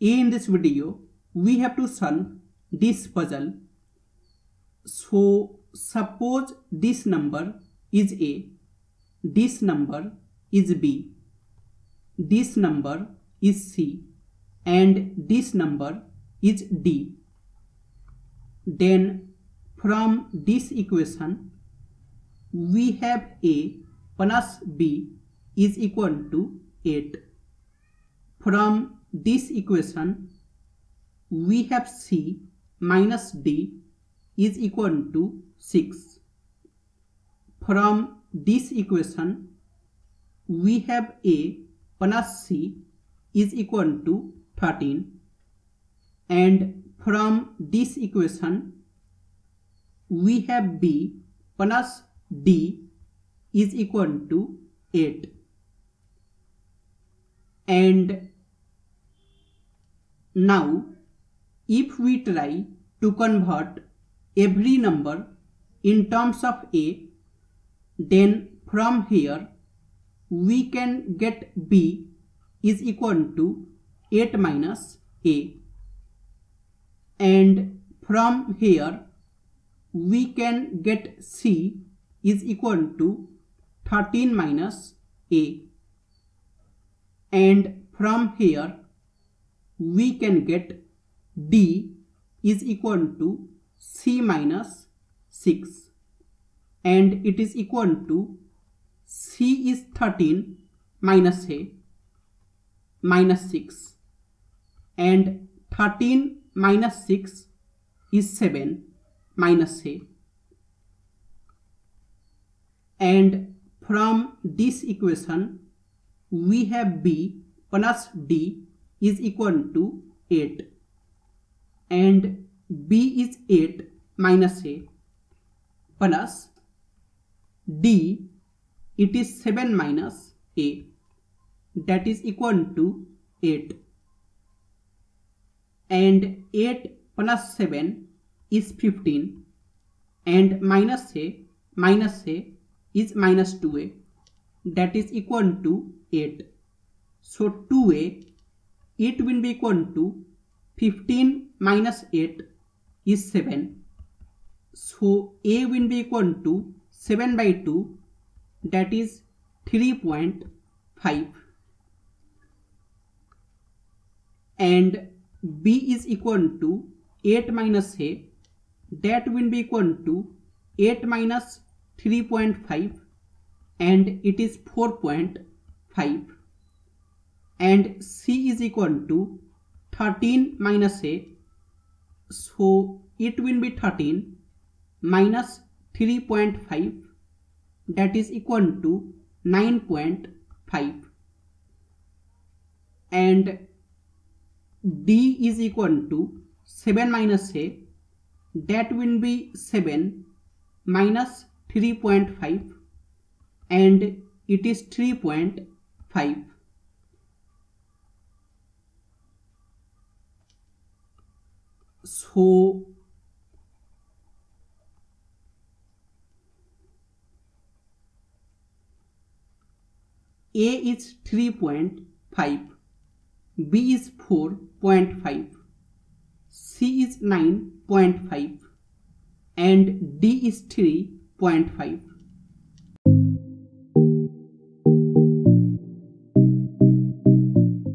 in this video we have to solve this puzzle. So suppose this number is A, this number is B, this number is C and this number is D. Then from this equation we have A plus B is equal to 8. From this equation we have C minus D is equal to 6. From this equation we have A plus C is equal to 13 and from this equation we have B plus D is equal to 8 and now if we try to convert every number in terms of A then from here we can get B is equal to 8 minus A. And from here we can get C is equal to 13 minus A. And from here we can get D is equal to C minus 6 and it is equal to C is 13 minus A minus 6 and 13 minus 6 is 7 minus A. And from this equation we have B plus D is equal to 8 and B is 8 minus A plus D it is 7 minus A. That is equal to 8 and 8 plus 7 is 15 and minus A minus A is minus 2A that is equal to 8 so 2A it will be equal to 15 minus 8 is 7. So A will be equal to 7 by 2 that is 3.5 and B is equal to 8 minus A. That will be equal to 8 minus 3.5 and it is 4.5 and C is equal to 13 minus A. So it will be 13 minus 3.5 that is equal to 9.5 and D is equal to 7 minus A that will be 7 minus 3.5 and it is 3.5 so A is 3.5, B is 4.5, C is 9.5 and D is 3.5.